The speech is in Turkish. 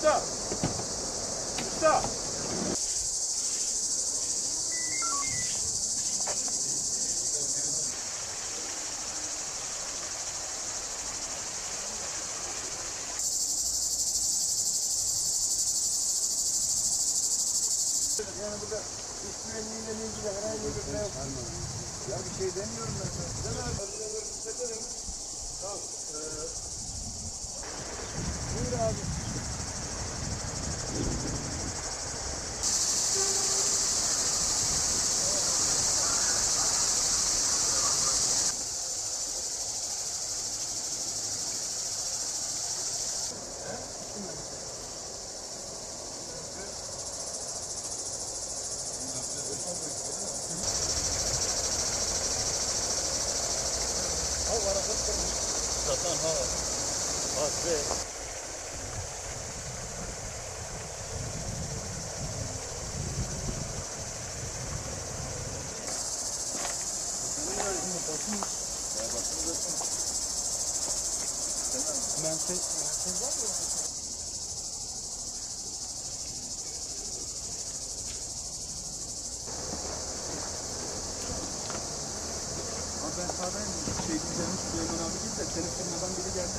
Usta. Usta. Yani burada iş güvenliğiyle ilgili herhangi bir şey yok. Ya bir şey demiyorum ben. Değil mi? Tamam. Ee, buyur abi. Satan har varit väg. Men sen, sen var det ju... Ben sağdayım. Şey Süleyman abi değil de senin firmadan biri geldi.